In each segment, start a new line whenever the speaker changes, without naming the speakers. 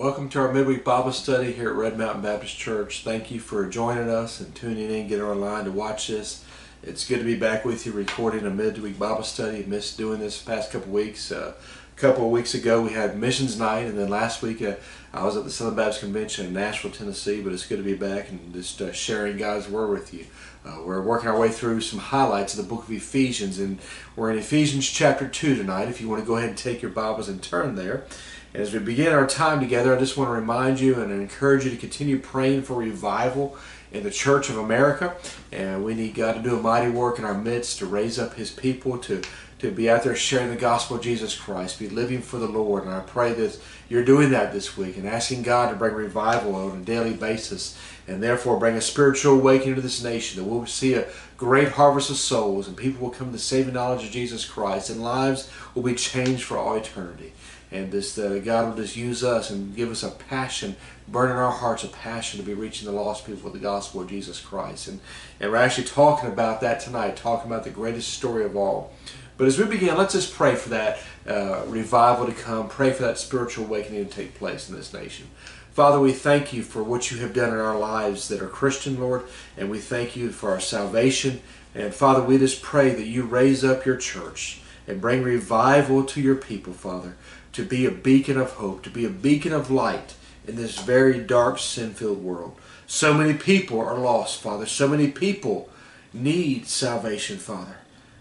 Welcome to our midweek Bible study here at Red Mountain Baptist Church. Thank you for joining us and tuning in, getting online to watch this. It's good to be back with you recording a midweek Bible study. Missed doing this past couple weeks. Uh, a couple of weeks ago we had missions night, and then last week uh, I was at the Southern Baptist Convention in Nashville, Tennessee. But it's good to be back and just uh, sharing God's Word with you. Uh, we're working our way through some highlights of the book of Ephesians, and we're in Ephesians chapter 2 tonight. If you want to go ahead and take your Bibles and turn there. As we begin our time together, I just want to remind you and encourage you to continue praying for revival in the Church of America. And we need God to do a mighty work in our midst to raise up His people to, to be out there sharing the gospel of Jesus Christ, be living for the Lord. And I pray that you're doing that this week and asking God to bring revival on a daily basis and therefore bring a spiritual awakening to this nation, that we'll see a great harvest of souls and people will come to saving knowledge of Jesus Christ and lives will be changed for all eternity and this uh, God will just use us and give us a passion, burn in our hearts a passion to be reaching the lost people with the gospel of Jesus Christ. And, and we're actually talking about that tonight, talking about the greatest story of all. But as we begin, let's just pray for that uh, revival to come, pray for that spiritual awakening to take place in this nation. Father, we thank you for what you have done in our lives that are Christian, Lord, and we thank you for our salvation. And Father, we just pray that you raise up your church and bring revival to your people, Father to be a beacon of hope, to be a beacon of light in this very dark, sin filled world. So many people are lost, Father. So many people need salvation, Father.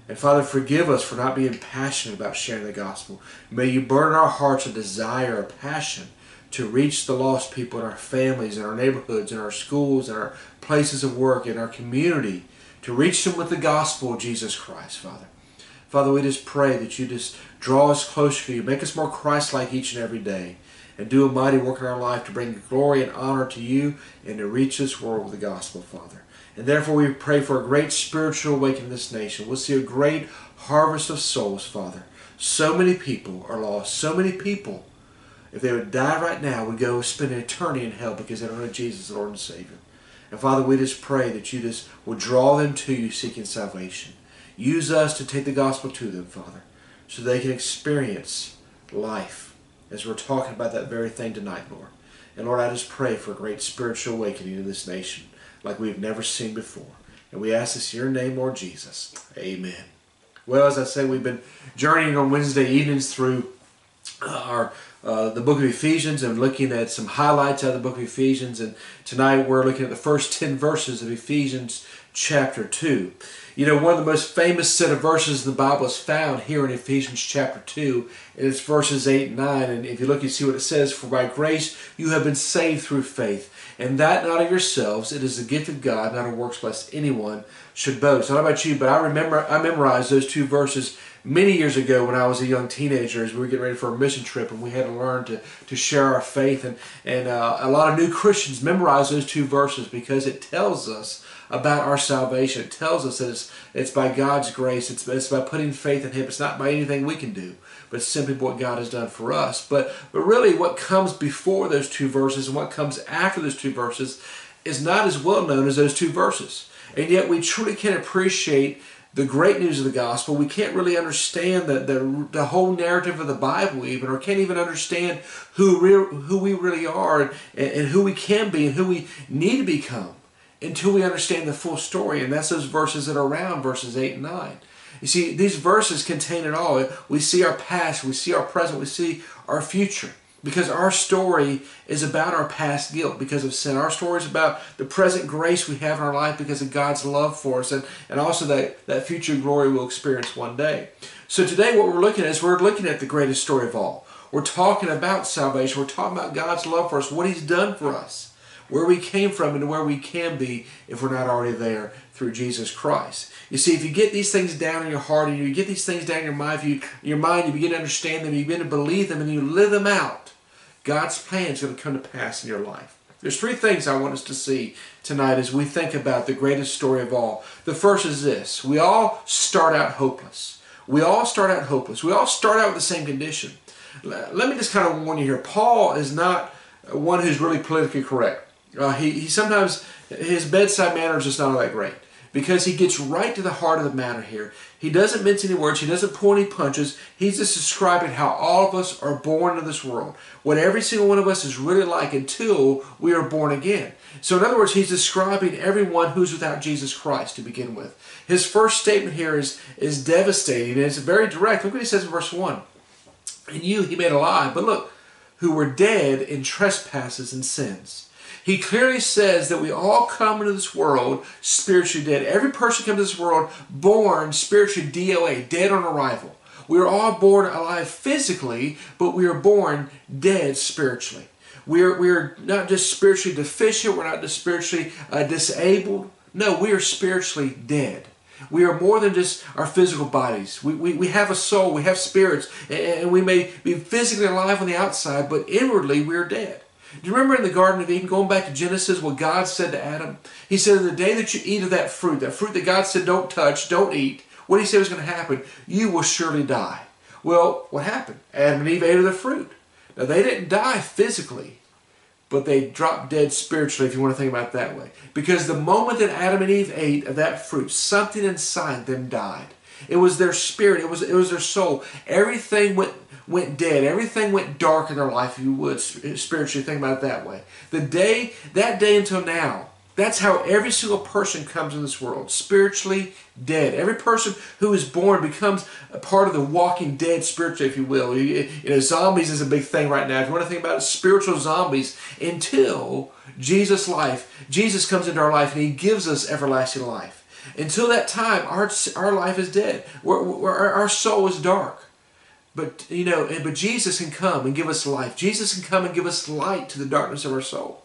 And Father, forgive us for not being passionate about sharing the gospel. May you burn our hearts a desire, a passion to reach the lost people in our families, in our neighborhoods, in our schools, in our places of work, in our community, to reach them with the gospel of Jesus Christ, Father. Father, we just pray that you just draw us closer to you, make us more Christ-like each and every day, and do a mighty work in our life to bring glory and honor to you and to reach this world with the gospel, Father. And therefore we pray for a great spiritual awakening in this nation. We'll see a great harvest of souls, Father. So many people are lost. So many people, if they would die right now, would go spend an eternity in hell because they don't know Jesus, Lord and Savior. And Father, we just pray that you just will draw them to you seeking salvation. Use us to take the gospel to them, Father, so they can experience life as we're talking about that very thing tonight, Lord. And Lord, I just pray for a great spiritual awakening in this nation like we've never seen before. And we ask this in your name, Lord Jesus. Amen. Well, as I say, we've been journeying on Wednesday evenings through uh, our uh, the book of Ephesians and looking at some highlights out of the book of Ephesians. And tonight we're looking at the first 10 verses of Ephesians chapter 2. You know, one of the most famous set of verses in the Bible is found here in Ephesians chapter 2, and it's verses 8 and 9. And if you look, you see what it says For by grace you have been saved through faith, and that not of yourselves, it is the gift of God, not of works, lest anyone should boast. I don't know about you, but I remember I memorized those two verses many years ago when I was a young teenager as we were getting ready for a mission trip and we had to learn to, to share our faith. And, and uh, a lot of new Christians memorize those two verses because it tells us about our salvation. It tells us that it's, it's by God's grace. It's, it's by putting faith in Him. It's not by anything we can do, but simply what God has done for us. But, but really what comes before those two verses and what comes after those two verses is not as well known as those two verses. And yet we truly can appreciate the great news of the gospel. We can't really understand the, the, the whole narrative of the Bible even, or can't even understand who, re- who we really are and, and who we can be and who we need to become until we understand the full story. And that's those verses that are around verses 8 and 9. You see, these verses contain it all. We see our past, we see our present, we see our future. Because our story is about our past guilt because of sin. Our story is about the present grace we have in our life because of God's love for us and, and also that, that future glory we'll experience one day. So today what we're looking at is we're looking at the greatest story of all. We're talking about salvation. We're talking about God's love for us, what He's done for us where we came from and where we can be if we're not already there through Jesus Christ. You see, if you get these things down in your heart and you get these things down in your mind, if you, your mind, you begin to understand them, you begin to believe them, and you live them out, God's plan is going to come to pass in your life. There's three things I want us to see tonight as we think about the greatest story of all. The first is this. We all start out hopeless. We all start out hopeless. We all start out with the same condition. Let me just kind of warn you here. Paul is not one who's really politically correct. Uh, he, he sometimes, his bedside manner is just not all that great. because he gets right to the heart of the matter here. He doesn't mince any words, he doesn't pull any punches. He's just describing how all of us are born into this world, what every single one of us is really like until we are born again. So, in other words, he's describing everyone who's without Jesus Christ to begin with. His first statement here is, is devastating and it's very direct. Look what he says in verse 1. In you he made alive, but look, who were dead in trespasses and sins he clearly says that we all come into this world spiritually dead. Every person comes into this world born spiritually DOA, dead on arrival. We are all born alive physically, but we are born dead spiritually. We are, we are not just spiritually deficient, we're not just spiritually uh, disabled. No, we are spiritually dead. We are more than just our physical bodies. We, we, we have a soul, we have spirits, and we may be physically alive on the outside, but inwardly we are dead. Do you remember in the Garden of Eden, going back to Genesis, what God said to Adam? He said, the day that you eat of that fruit, that fruit that God said don't touch, don't eat, what he said was going to happen? You will surely die. Well, what happened? Adam and Eve ate of the fruit. Now, they didn't die physically, but they dropped dead spiritually, if you want to think about it that way. Because the moment that Adam and Eve ate of that fruit, something inside them died. It was their spirit, it was, it was their soul. Everything went went dead. Everything went dark in their life, if you would spiritually think about it that way. The day, that day until now, that's how every single person comes in this world, spiritually dead. Every person who is born becomes a part of the walking dead spiritually, if you will. You, know, zombies is a big thing right now. If you want to think about it, spiritual zombies until Jesus' life, Jesus comes into our life and He gives us everlasting life. Until that time, our, our life is dead. We're, we're, our soul is dark. But you know, but Jesus can come and give us life. Jesus can come and give us light to the darkness of our soul.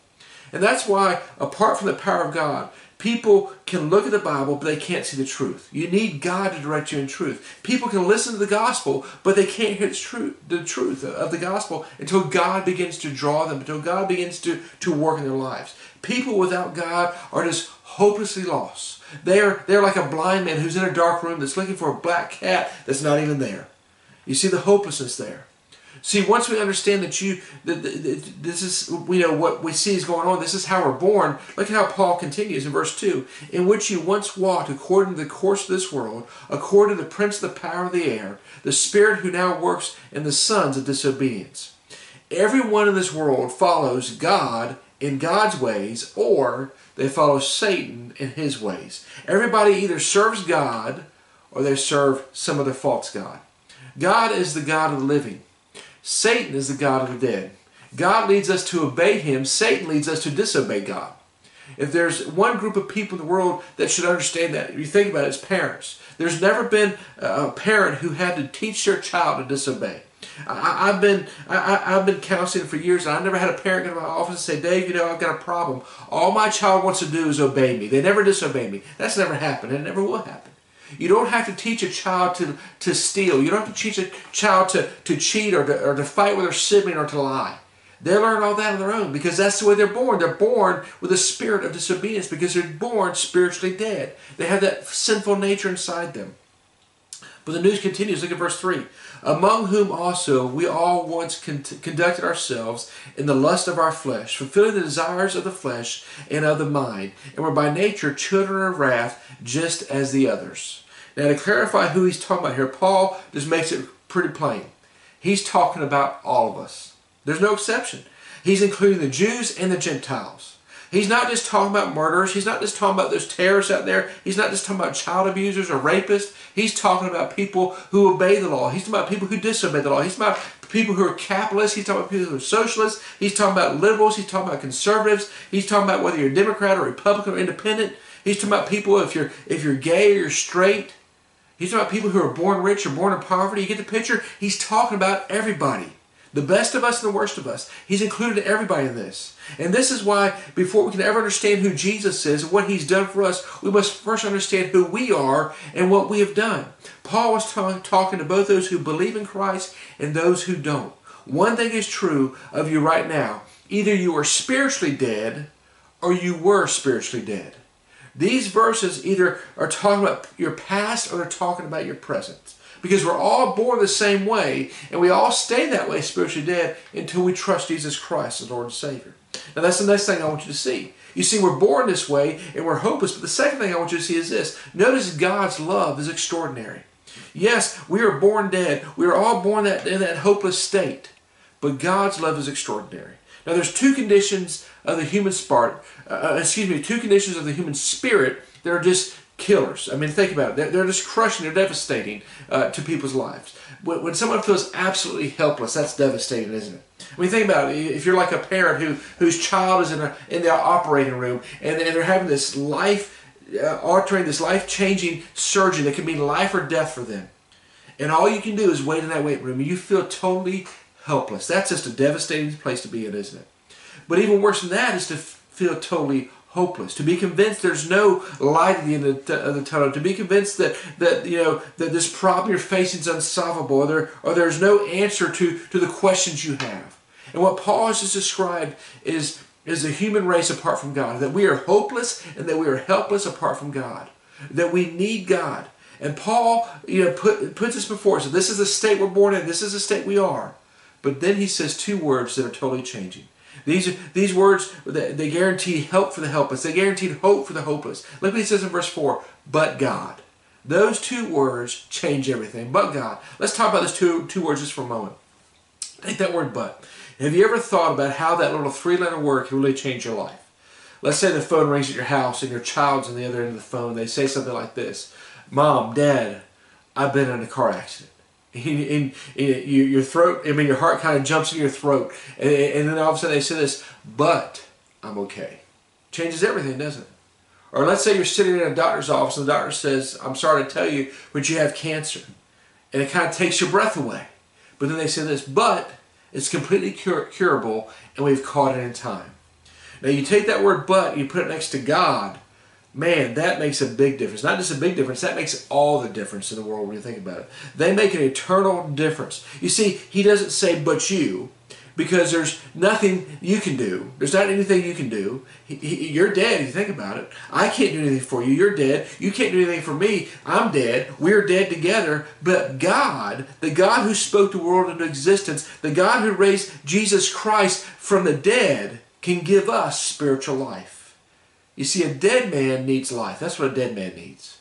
And that's why, apart from the power of God, people can look at the Bible, but they can't see the truth. You need God to direct you in truth. People can listen to the gospel, but they can't hear the truth, the truth of the gospel until God begins to draw them, until God begins to, to work in their lives. People without God are just hopelessly lost. They're, they're like a blind man who's in a dark room that's looking for a black cat that's not even there. You see the hopelessness there. See, once we understand that you, that this is, we know what we see is going on. This is how we're born. Look at how Paul continues in verse two: in which you once walked according to the course of this world, according to the prince of the power of the air, the spirit who now works in the sons of disobedience. Everyone in this world follows God in God's ways, or they follow Satan in his ways. Everybody either serves God or they serve some other false god. God is the God of the living. Satan is the God of the dead. God leads us to obey him. Satan leads us to disobey God. If there's one group of people in the world that should understand that, you think about it, it's parents. There's never been a parent who had to teach their child to disobey. I, have been I, have been counseling for years, and I never had a parent come to my office and say, "Dave, you know, I've got a problem. All my child wants to do is obey me. They never disobey me. That's never happened, and it never will happen." You don't have to teach a child to, to steal. You don't have to teach a child to, to cheat or to, or to fight with their sibling or to lie. They learn all that on their own because that's the way they're born. They're born with a spirit of disobedience because they're born spiritually dead. They have that sinful nature inside them. But the news continues. Look at verse 3. Among whom also we all once con conducted ourselves in the lust of our flesh, fulfilling the desires of the flesh and of the mind, and were by nature children of wrath, just as the others. Now, to clarify who he's talking about here, Paul just makes it pretty plain. He's talking about all of us. There's no exception. He's including the Jews and the Gentiles. He's not just talking about murderers. He's not just talking about those terrorists out there. He's not just talking about child abusers or rapists. He's talking about people who obey the law. He's talking about people who disobey the law. He's talking about people who are capitalists. He's talking about people who are socialists. He's talking about liberals. He's talking about conservatives. He's talking about whether you're a Democrat or Republican or independent. He's talking about people if you're if you're gay or you're straight. He's talking about people who are born rich or born in poverty. You get the picture? He's talking about everybody. The best of us and the worst of us. He's included everybody in this. And this is why, before we can ever understand who Jesus is and what he's done for us, we must first understand who we are and what we have done. Paul was talking to both those who believe in Christ and those who don't. One thing is true of you right now. Either you are spiritually dead or you were spiritually dead. These verses either are talking about your past or they're talking about your present. Because we're all born the same way, and we all stay that way spiritually dead until we trust Jesus Christ as Lord and Savior. Now that's the next thing I want you to see. You see, we're born this way and we're hopeless. But the second thing I want you to see is this. Notice God's love is extraordinary. Yes, we are born dead. We are all born that, in that hopeless state. But God's love is extraordinary. Now, there's two conditions of the human spirit, uh, excuse me, two conditions of the human spirit that are just killers. I mean, think about it. They're, they're just crushing, they're devastating uh, to people's lives. When, when someone feels absolutely helpless, that's devastating, isn't it? I mean, think about it. If you're like a parent who whose child is in a in the operating room and, and they're having this life uh, altering, this life changing surgery that can mean life or death for them, and all you can do is wait in that waiting room, and you feel totally helpless. That's just a devastating place to be in, isn't it? But even worse than that is to feel totally hopeless. To be convinced there's no light at the end of the, tunnel. To be convinced that, that you know that this problem you're facing is unsolvable, or, there, or there's no answer to, to the questions you have. And what Paul has just described is, is the human race apart from God. That we are hopeless and that we are helpless apart from God. That we need God. And Paul, you know, put, puts this before us. So this is the state we're born in. This is the state we are. But then he says two words that are totally changing. These, these words, they guarantee help for the helpless. They guarantee hope for the hopeless. Look what he says in verse 4, but God. Those two words change everything. But God. Let's talk about those two, two words just for a moment. Take that word but. Have you ever thought about how that little three-letter word can really change your life? Let's say the phone rings at your house and your child's on the other end of the phone. They say something like this, Mom, Dad, I've been in a car accident in, your throat, I mean, your heart kind of jumps in your throat. And, and then all of a sudden they say this, but I'm okay. Changes everything, doesn't it? Or let's say you're sitting in a doctor's office and the doctor says, I'm sorry to tell you, but you have cancer. And it kind of takes your breath away. But then they say this, but it's completely cur curable and we've caught it in time. Now you take that word but, you put it next to God, man, that makes a big difference. Not just a big difference, that makes all the difference in the world when you think about it. They make an eternal difference. You see, he doesn't say, but you, because there's nothing you can do. There's not anything you can do. He, he, you're dead if you think about it. I can't do anything for you. You're dead. You can't do anything for me. I'm dead. We're dead together. But God, the God who spoke the world into existence, the God who raised Jesus Christ from the dead, can give us spiritual life. You see, a dead man needs life. That's what a dead man needs.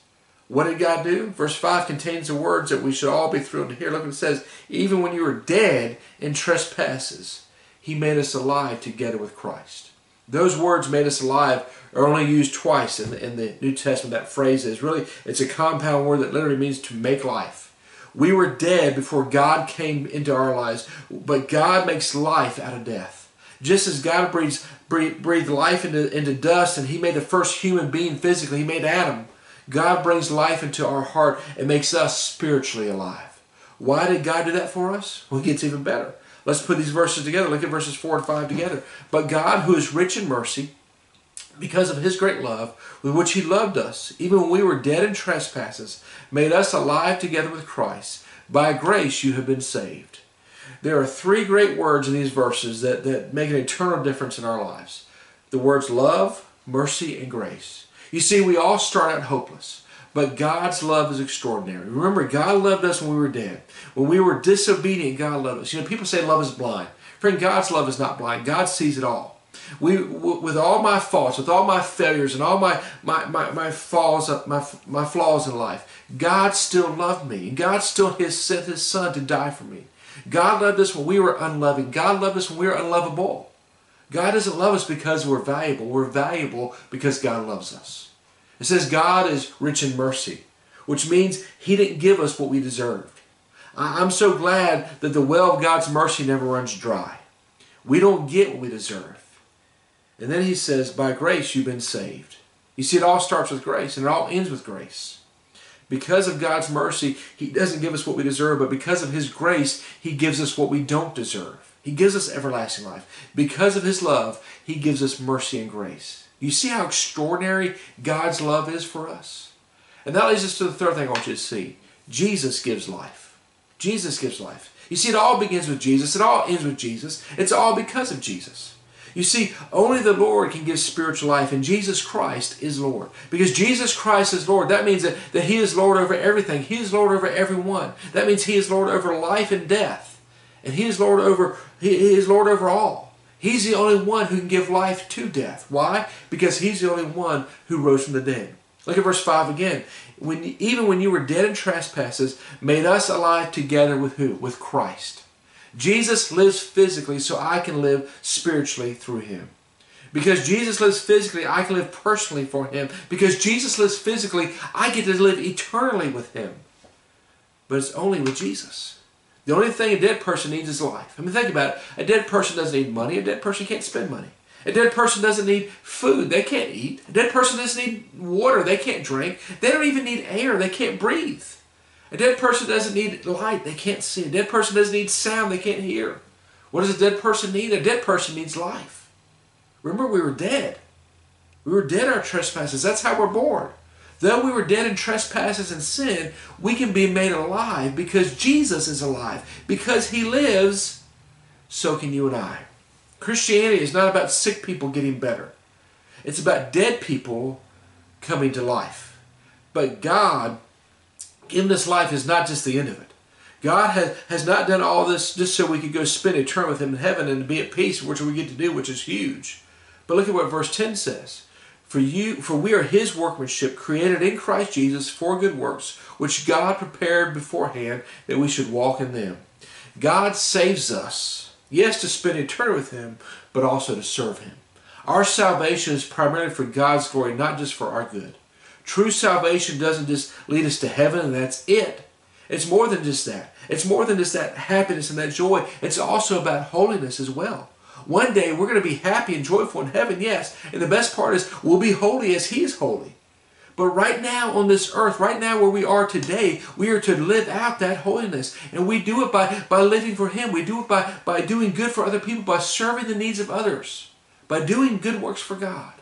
What did God do? Verse 5 contains the words that we should all be thrilled to hear. Look it says. Even when you were dead in trespasses, he made us alive together with Christ. Those words made us alive are only used twice in the, in the New Testament. That phrase is really, it's a compound word that literally means to make life. We were dead before God came into our lives, but God makes life out of death. Just as God breathes, breathed life into, into dust and he made the first human being physically, he made Adam. God brings life into our heart and makes us spiritually alive. Why did God do that for us? Well, it gets even better. Let's put these verses together. Look at verses 4 and 5 together. But God, who is rich in mercy, because of his great love, with which he loved us, even when we were dead in trespasses, made us alive together with Christ. By grace you have been saved. There are three great words in these verses that, that make an eternal difference in our lives. The words love, mercy, and grace. You see, we all start out hopeless, but God's love is extraordinary. Remember, God loved us when we were dead. When we were disobedient, God loved us. You know, people say love is blind. Friend, God's love is not blind. God sees it all. We, with all my faults, with all my failures, and all my my my, my falls, uh, my my flaws in life, God still loved me. God still has sent His Son to die for me. God loved us when we were unloving. God loved us when we were unlovable. God doesn't love us because we're valuable. We're valuable because God loves us. It says God is rich in mercy, which means He didn't give us what we deserved. I'm so glad that the well of God's mercy never runs dry. We don't get what we deserve. And then He says, by grace you've been saved. You see, it all starts with grace and it all ends with grace. Because of God's mercy, He doesn't give us what we deserve, but because of His grace, He gives us what we don't deserve. He gives us everlasting life. Because of His love, He gives us mercy and grace. You see how extraordinary God's love is for us? And that leads us to the third thing I want you to see. Jesus gives life. Jesus gives life. You see, it all begins with Jesus. It all ends with Jesus. It's all because of Jesus. You see, only the Lord can give spiritual life, and Jesus Christ is Lord. Because Jesus Christ is Lord, that means that, that He is Lord over everything. He is Lord over everyone. That means He is Lord over life and death. And He is Lord over He, is Lord over all. He's the only one who can give life to death. Why? Because he's the only one who rose from the dead. Look at verse 5 again. When, even when you were dead in trespasses, made us alive together with who? With Christ. Jesus lives physically so I can live spiritually through him. Because Jesus lives physically, I can live personally for him. Because Jesus lives physically, I get to live eternally with him. But it's only with Jesus. The only thing a dead person needs is life. I mean, think about it. A dead person doesn't need money. A dead person can't spend money. A dead person doesn't need food. They can't eat. A dead person doesn't need water. They can't drink. They don't even need air. They can't breathe. A dead person doesn't need light. They can't see. A dead person doesn't need sound. They can't hear. What does a dead person need? A dead person needs life. Remember, we were dead. We were dead our trespasses. That's how we're born. Though we were dead in trespasses and sin, we can be made alive because Jesus is alive. Because he lives, so can you and I. Christianity is not about sick people getting better. It's about dead people coming to life. But God, in this life, is not just the end of it. God has, has not done all this just so we could go spend eternity with Him in heaven and be at peace, which we get to do, which is huge. But look at what verse 10 says. For you, for we are his workmanship, created in Christ Jesus for good works, which God prepared beforehand that we should walk in them. God saves us, yes, to spend eternity with him, but also to serve him. Our salvation is primarily for God's glory, not just for our good. True salvation doesn't just lead us to heaven and that's it. It's more than just that. It's more than just that happiness and that joy. It's also about holiness as well. One day we're going to be happy and joyful in heaven, yes. And the best part is we'll be holy as He is holy. But right now on this earth, right now where we are today, we are to live out that holiness. And we do it by, by living for Him. We do it by, by doing good for other people, by serving the needs of others, by doing good works for God.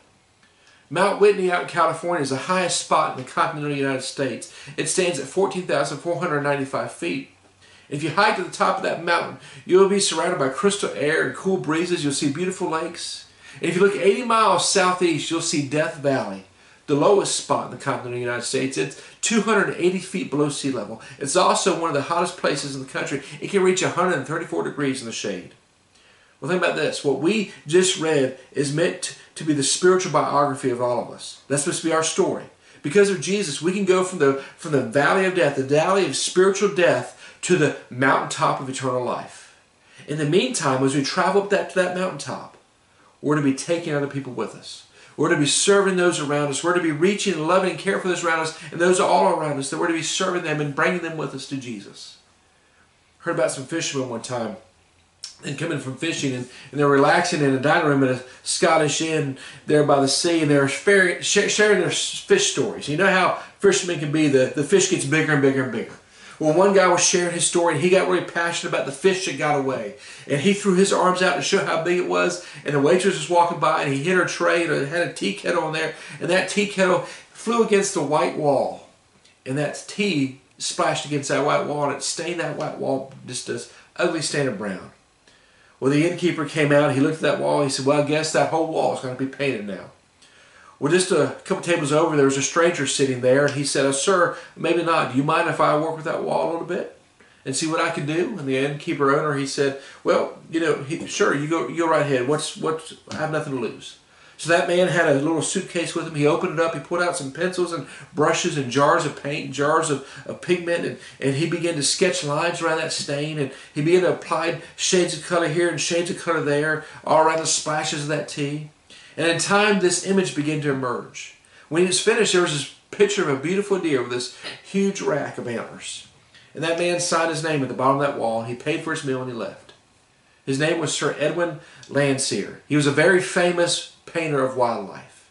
Mount Whitney out in California is the highest spot in the continental United States. It stands at 14,495 feet. If you hike to the top of that mountain, you'll be surrounded by crystal air and cool breezes. You'll see beautiful lakes. And if you look 80 miles southeast, you'll see Death Valley, the lowest spot in the continental United States. It's 280 feet below sea level. It's also one of the hottest places in the country. It can reach 134 degrees in the shade. Well, think about this. What we just read is meant to be the spiritual biography of all of us. That's supposed to be our story. Because of Jesus, we can go from the, from the valley of death, the valley of spiritual death, to the mountaintop of eternal life. In the meantime, as we travel up that, to that mountaintop, we're to be taking other people with us. We're to be serving those around us. We're to be reaching and loving and caring for those around us and those all around us. That we're to be serving them and bringing them with us to Jesus. Heard about some fishermen one time and coming from fishing and, and they're relaxing in a dining room at a Scottish inn there by the sea and they're sharing their fish stories. You know how fishermen can be, the, the fish gets bigger and bigger and bigger. Well, one guy was sharing his story and he got really passionate about the fish that got away. And he threw his arms out to show how big it was. And the waitress was walking by and he hit her tray and had a tea kettle in there. And that tea kettle flew against the white wall. And that tea splashed against that white wall and it stained that white wall just this ugly stain of brown. Well, the innkeeper came out, he looked at that wall, he said, well, I guess that whole wall is going to be painted now. Well, just a couple tables over, there was a stranger sitting there, and he said, oh, Sir, maybe not. Do you mind if I work with that wall a little bit and see what I can do? And the innkeeper owner, he said, Well, you know, he, sure, you go, you go right ahead. What's, what's, I have nothing to lose. So that man had a little suitcase with him. He opened it up. He pulled out some pencils and brushes and jars of paint, and jars of, of pigment, and, and he began to sketch lines around that stain. And he began to apply shades of color here and shades of color there, all around the splashes of that tea. And in time, this image began to emerge. When he was finished, there was this picture of a beautiful deer with this huge rack of antlers. And that man signed his name at the bottom of that wall, and he paid for his meal and he left. His name was Sir Edwin Landseer. He was a very famous painter of wildlife.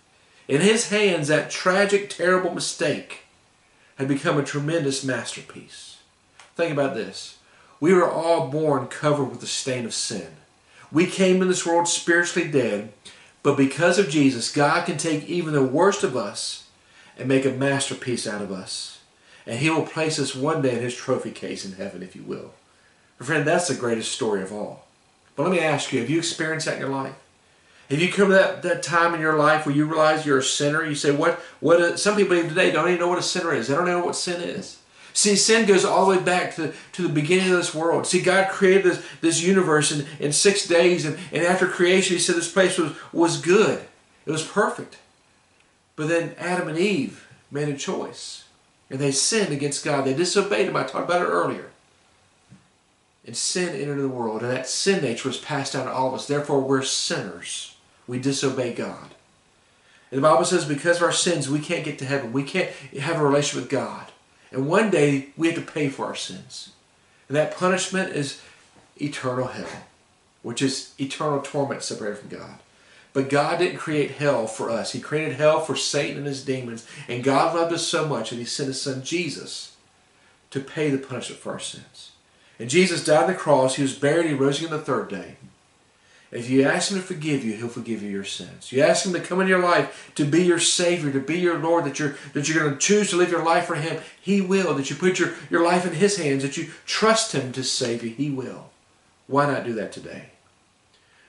In his hands, that tragic, terrible mistake had become a tremendous masterpiece. Think about this. We were all born covered with the stain of sin. We came in this world spiritually dead, but because of Jesus, God can take even the worst of us and make a masterpiece out of us. And he will place us one day in his trophy case in heaven, if you will. friend, that's the greatest story of all. But let me ask you, have you experienced that in your life? Have you come to that, that time in your life where you realize you're a sinner? You say, what, what, some people even today don't even know what a sinner is. They don't know what sin is. See, sin goes all the way back to, to the beginning of this world. See, God created this, this universe in, in six days, and, and after creation, He said this place was, was good. It was perfect. But then Adam and Eve made a choice, and they sinned against God. They disobeyed Him. I talked about it earlier. And sin entered the world, and that sin nature was passed down to all of us. Therefore, we're sinners. We disobey God. And the Bible says because of our sins, we can't get to heaven. We can't have a relationship with God. And one day, we have to pay for our sins. And that punishment is eternal hell, which is eternal torment separated from God. But God didn't create hell for us. He created hell for Satan and his demons. And God loved us so much that he sent his son Jesus to pay the punishment for our sins. And Jesus died on the cross. He was buried. He rose again the third day. If you ask Him to forgive you, He'll forgive you your sins. You ask Him to come into your life, to be your Savior, to be your Lord, that you're, that you're going to choose to live your life for Him, He will. That you put your, your life in His hands, that you trust Him to save you, He will. Why not do that today?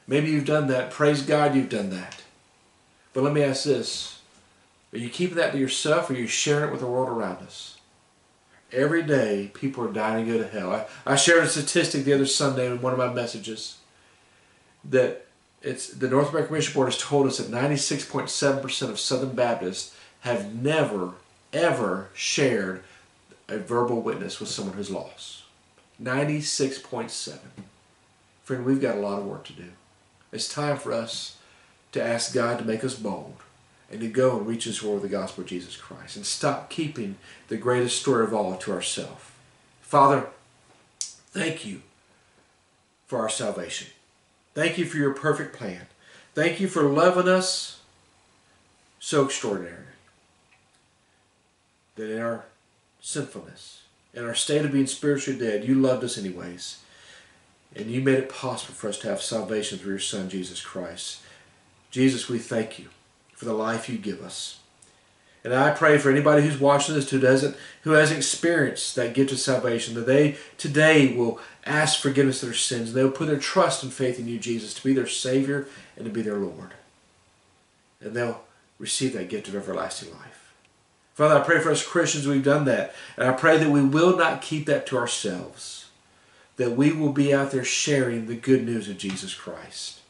Maybe you've done that. Praise God you've done that. But let me ask this. Are you keeping that to yourself or are you sharing it with the world around us? Every day, people are dying to go to hell. I, I shared a statistic the other Sunday in one of my messages that it's the North American Mission Board has told us that 96.7% of Southern Baptists have never, ever shared a verbal witness with someone who's lost. 96.7. Friend, we've got a lot of work to do. It's time for us to ask God to make us bold and to go and reach this world with the gospel of Jesus Christ and stop keeping the greatest story of all to ourselves. Father, thank you for our salvation. Thank you for your perfect plan. Thank you for loving us so extraordinary. That in our sinfulness, in our state of being spiritually dead, you loved us anyways. And you made it possible for us to have salvation through your Son, Jesus Christ. Jesus, we thank you for the life you give us. And I pray for anybody who's watching this who doesn't, who hasn't experienced that gift of salvation, that they today will ask forgiveness of their sins. And they will put their trust and faith in you, Jesus, to be their Savior and to be their Lord. And they'll receive that gift of everlasting life. Father, I pray for us Christians we've done that. And I pray that we will not keep that to ourselves. That we will be out there sharing the good news of Jesus Christ.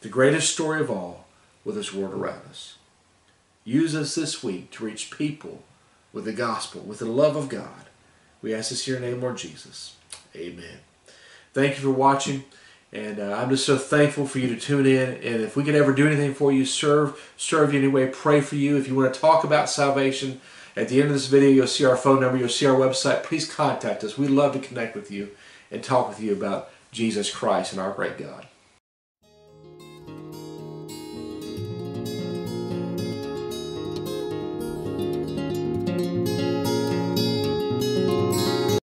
The greatest story of all with this world around us. Use us this week to reach people with the gospel, with the love of God. We ask this here in the name of Lord Jesus. Amen. Thank you for watching. And uh, I'm just so thankful for you to tune in. And if we can ever do anything for you, serve, serve you anyway, pray for you. If you want to talk about salvation, at the end of this video, you'll see our phone number, you'll see our website. Please contact us. We'd love to connect with you and talk with you about Jesus Christ and our great God.